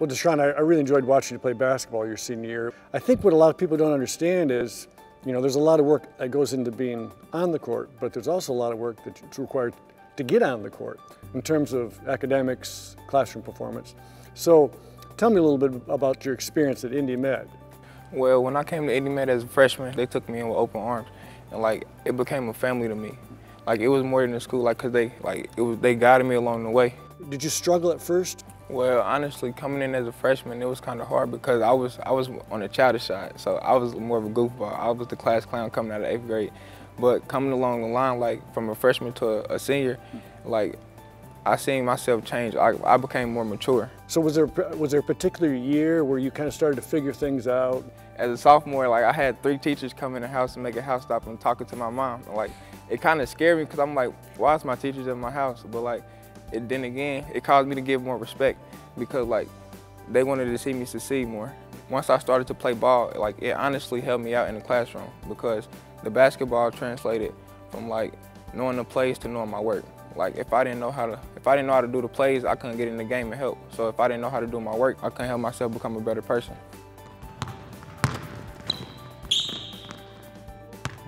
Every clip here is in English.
Well, De'Shan, I, I really enjoyed watching you play basketball your senior year. I think what a lot of people don't understand is, you know, there's a lot of work that goes into being on the court, but there's also a lot of work that's required to get on the court in terms of academics, classroom performance. So tell me a little bit about your experience at Indy Met. Well, when I came to Indy Met as a freshman, they took me in with open arms, and like it became a family to me. Like it was more than a school, like cause they like it was they guided me along the way. Did you struggle at first? Well, honestly, coming in as a freshman, it was kind of hard because I was I was on the childish side, so I was more of a goofball. I was the class clown coming out of eighth grade, but coming along the line, like from a freshman to a, a senior, like I seen myself change. I, I became more mature. So was there was there a particular year where you kind of started to figure things out? As a sophomore, like I had three teachers come in the house and make a house stop and talking to my mom. Like it kind of scared me because I'm like, why is my teachers in my house? But like it, then again, it caused me to give more respect because like they wanted to see me succeed more. Once I started to play ball, like it honestly helped me out in the classroom because the basketball translated from like knowing the plays to knowing my work. Like if I didn't know how to, if I didn't know how to do the plays, I couldn't get in the game and help. So if I didn't know how to do my work, I couldn't help myself become a better person.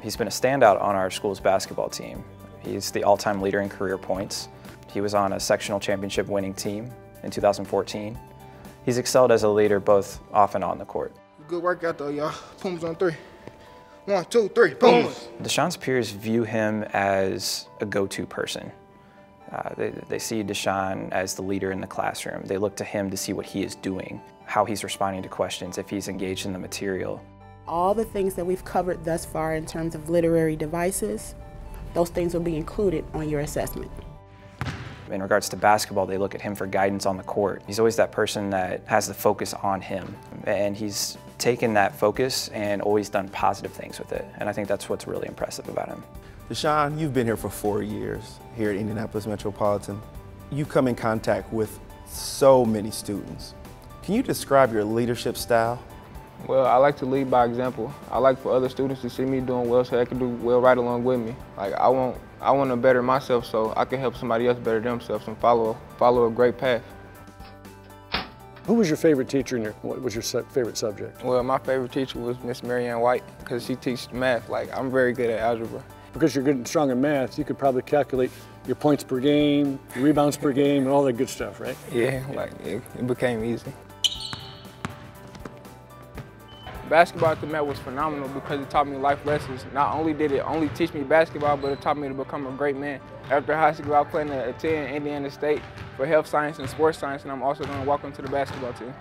He's been a standout on our school's basketball team. He's the all-time leader in career points. He was on a sectional championship winning team in 2014. He's excelled as a leader both off and on the court. Good workout though, y'all. Pumas on three. One, two, three, Pumas. De'Shan's peers view him as a go-to person. Uh, they, they see De'Shan as the leader in the classroom. They look to him to see what he is doing, how he's responding to questions, if he's engaged in the material. All the things that we've covered thus far in terms of literary devices, those things will be included on your assessment. In regards to basketball, they look at him for guidance on the court. He's always that person that has the focus on him, and he's taken that focus and always done positive things with it, and I think that's what's really impressive about him. De'Shan, you've been here for four years here at Indianapolis Metropolitan. You come in contact with so many students. Can you describe your leadership style? Well, I like to lead by example. I like for other students to see me doing well so they can do well right along with me. Like I want, I want to better myself so I can help somebody else better themselves and follow, follow a great path. Who was your favorite teacher and your, what was your favorite subject? Well, my favorite teacher was Miss Marianne White because she teaches math. Like I'm very good at algebra. Because you're good and strong in math, you could probably calculate your points per game, your rebounds per game, and all that good stuff, right? Yeah, like it, it became easy. Basketball at the Met was phenomenal because it taught me life lessons. Not only did it only teach me basketball, but it taught me to become a great man. After high school, I plan to attend Indiana State for health science and sports science, and I'm also going to walk into the basketball team.